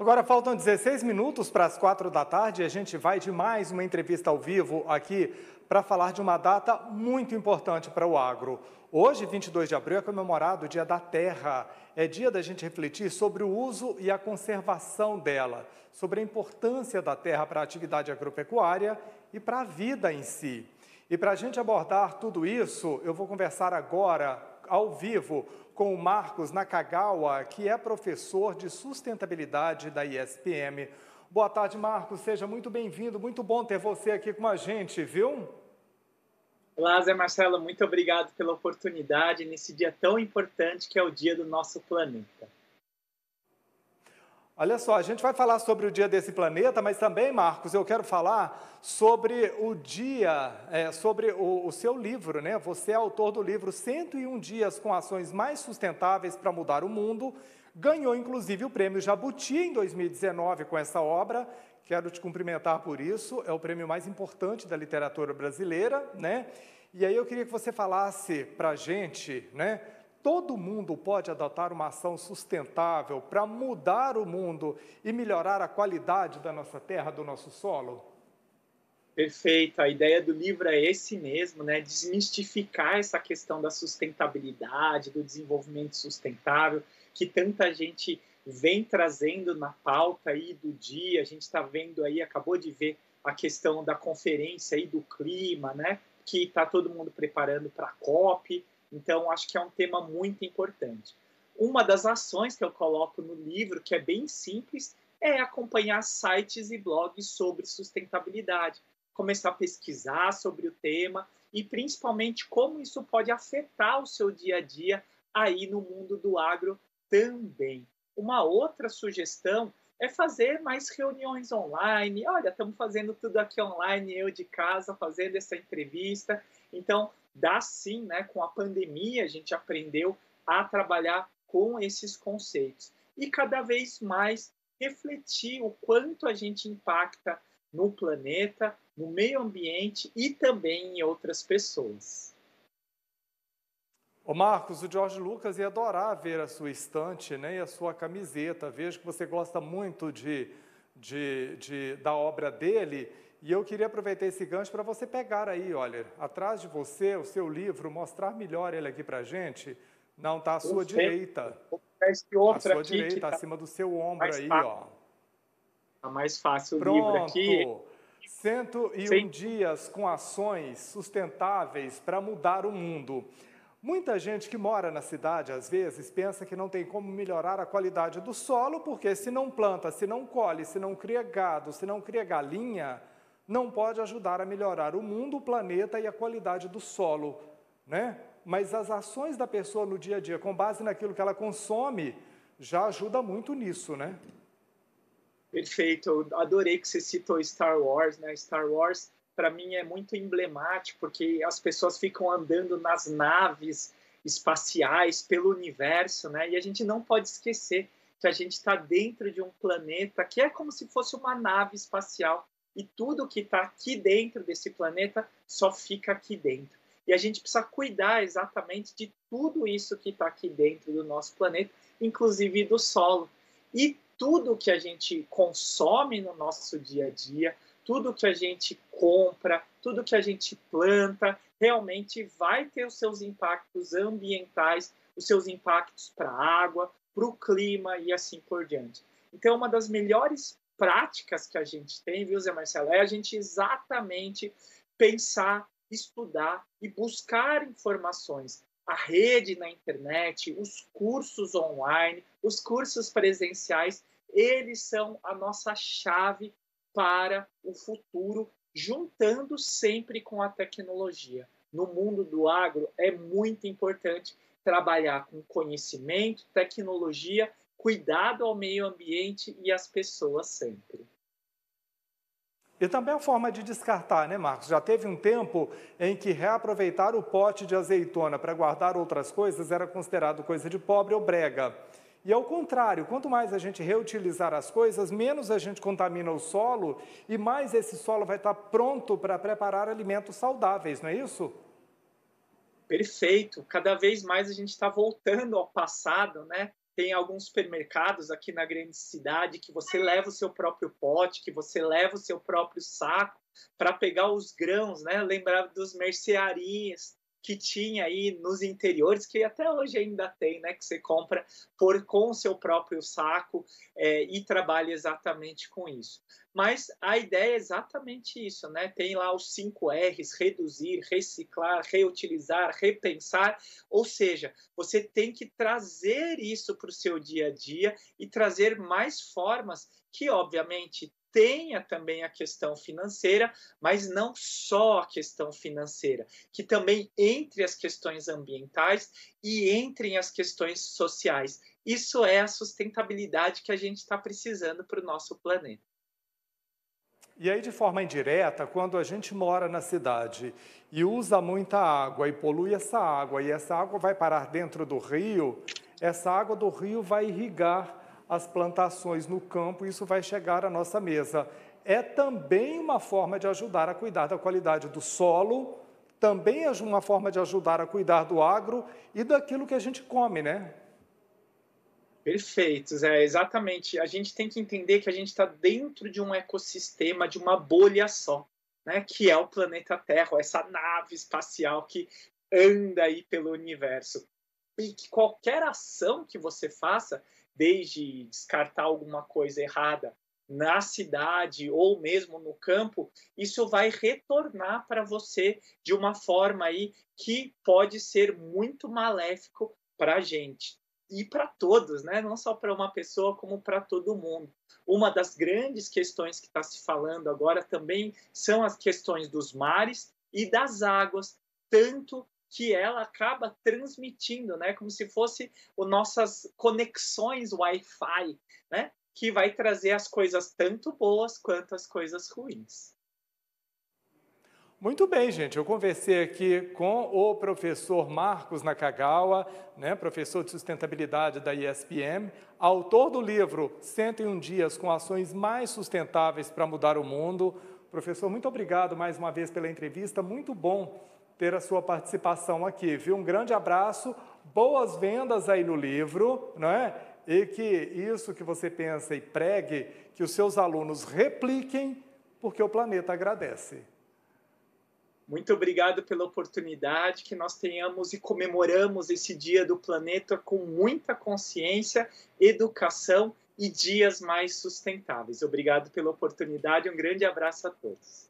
Agora faltam 16 minutos para as 4 da tarde e a gente vai de mais uma entrevista ao vivo aqui para falar de uma data muito importante para o agro. Hoje, 22 de abril, é comemorado o Dia da Terra. É dia da gente refletir sobre o uso e a conservação dela, sobre a importância da terra para a atividade agropecuária e para a vida em si. E para a gente abordar tudo isso, eu vou conversar agora, ao vivo, com o Marcos Nakagawa, que é professor de sustentabilidade da ISPM. Boa tarde, Marcos. Seja muito bem-vindo. Muito bom ter você aqui com a gente, viu? Olá, Zé Marcelo. Muito obrigado pela oportunidade nesse dia tão importante que é o Dia do Nosso Planeta. Olha só, a gente vai falar sobre o dia desse planeta, mas também, Marcos, eu quero falar sobre o dia, é, sobre o, o, seu livro, né? Você é autor do livro 101 Dias com Ações Mais Sustentáveis para Mudar o Mundo. Ganhou, inclusive, o prêmio Jabuti em 2019 com essa obra. Quero te cumprimentar por isso. É o prêmio mais importante da literatura brasileira, né? E aí eu queria que você falasse para a gente, né? Todo mundo pode adotar uma ação sustentável para mudar o mundo e melhorar a qualidade da nossa terra, do nosso solo? Perfeito. A ideia do livro é esse mesmo, né? Desmistificar essa questão da sustentabilidade, do desenvolvimento sustentável, que tanta gente vem trazendo na pauta aí do dia. A gente está vendo aí, acabou de ver a questão da conferência aí do clima, né? Que está todo mundo preparando para a COP. Então, acho que é um tema muito importante. Uma das ações que eu coloco no livro, que é bem simples, é acompanhar sites e blogs sobre sustentabilidade, começar a pesquisar sobre o tema e principalmente como isso pode afetar o seu dia a dia aí no mundo do agro também. Uma outra sugestão é fazer mais reuniões online. Olha, estamos fazendo tudo aqui online, eu de casa fazendo essa entrevista. Então, dá sim, né? Com a pandemia, a gente aprendeu a trabalhar com esses conceitos e cada vez mais refletir o quanto a gente impacta no planeta, no meio ambiente e também em outras pessoas. Ô Marcos, o Jorge Lucas ia adorar ver a sua estante né, e a sua camiseta. Vejo que você gosta muito de, de, de da obra dele e eu queria aproveitar esse gancho para você pegar aí, olha, atrás de você, o seu livro, mostrar melhor ele aqui para a gente. Não, está à sua direita. Esse outro à sua direita, tá acima do seu ombro aí, fácil. ó. Está mais fácil o Pronto. livro aqui. 101 Sim. dias com ações sustentáveis para mudar o mundo. Muita gente que mora na cidade, às vezes, pensa que não tem como melhorar a qualidade do solo, porque se não planta, se não colhe, se não cria gado, se não cria galinha, não pode ajudar a melhorar o mundo, o planeta e a qualidade do solo, né? Mas as ações da pessoa no dia a dia, com base naquilo que ela consome, já ajuda muito nisso, né? Perfeito. Eu adorei que você citou Star Wars, né? Star Wars para mim é muito emblemático porque as pessoas ficam andando nas naves espaciais pelo universo, né? E a gente não pode esquecer que a gente está dentro de um planeta que é como se fosse uma nave espacial e tudo que está aqui dentro desse planeta só fica aqui dentro. E a gente precisa cuidar exatamente de tudo isso que está aqui dentro do nosso planeta, inclusive do solo. E tudo que a gente consome no nosso dia a dia, tudo que a gente compra, tudo que a gente planta, realmente vai ter os seus impactos ambientais, os seus impactos para a água, para o clima e assim por diante. Então, uma das melhores práticas que a gente tem, viu, Zé Marcelo, é a gente exatamente pensar, estudar e buscar informações. A rede na internet, os cursos online, os cursos presenciais, eles são a nossa chave para o futuro, juntando sempre com a tecnologia. No mundo do agro, é muito importante trabalhar com conhecimento, tecnologia cuidado ao meio ambiente e às pessoas sempre. E também a forma de descartar, né, Marcos? Já teve um tempo em que reaproveitar o pote de azeitona para guardar outras coisas era considerado coisa de pobre ou brega. E ao contrário, quanto mais a gente reutilizar as coisas, menos a gente contamina o solo e mais esse solo vai estar pronto para preparar alimentos saudáveis, não é isso? Perfeito. Cada vez mais a gente está voltando ao passado, né? Tem alguns supermercados aqui na grande cidade que você leva o seu próprio pote, que você leva o seu próprio saco para pegar os grãos, né? Lembrava dos mercearias que tinha aí nos interiores, que até hoje ainda tem, né? Que você compra por com o seu próprio saco é, e trabalha exatamente com isso. Mas a ideia é exatamente isso, né? Tem lá os cinco R's: reduzir, reciclar, reutilizar, repensar. Ou seja, você tem que trazer isso para o seu dia a dia e trazer mais formas que, obviamente, tenha também a questão financeira, mas não só a questão financeira, que também entre as questões ambientais e entre as questões sociais. Isso é a sustentabilidade que a gente está precisando para o nosso planeta. E aí, de forma indireta, quando a gente mora na cidade e usa muita água e polui essa água, e essa água vai parar dentro do rio, essa água do rio vai irrigar as plantações no campo, isso vai chegar à nossa mesa. É também uma forma de ajudar a cuidar da qualidade do solo, também é uma forma de ajudar a cuidar do agro e daquilo que a gente come, né? Perfeito, Zé, exatamente. A gente tem que entender que a gente está dentro de um ecossistema, de uma bolha só, né? que é o planeta Terra, essa nave espacial que anda aí pelo universo. E que qualquer ação que você faça, desde descartar alguma coisa errada na cidade ou mesmo no campo, isso vai retornar para você de uma forma aí que pode ser muito maléfico para a gente e para todos, né? Não só para uma pessoa como para todo mundo. Uma das grandes questões que está se falando agora também são as questões dos mares e das águas, tanto que ela acaba transmitindo, né, como se fosse o nossas conexões Wi-Fi, né, que vai trazer as coisas tanto boas quanto as coisas ruins. Muito bem, gente. Eu conversei aqui com o professor Marcos Nakagawa, né, professor de sustentabilidade da ISPM, autor do livro 101 Dias com Ações Mais Sustentáveis para Mudar o Mundo. Professor, muito obrigado mais uma vez pela entrevista. Muito bom ter a sua participação aqui, viu? Um grande abraço, boas vendas aí no livro, não é? E que isso que você pensa e pregue, que os seus alunos repliquem, porque o planeta agradece. Muito obrigado pela oportunidade, que nós tenhamos e comemoramos esse Dia do Planeta com muita consciência, educação e dias mais sustentáveis. Obrigado pela oportunidade, um grande abraço a todos.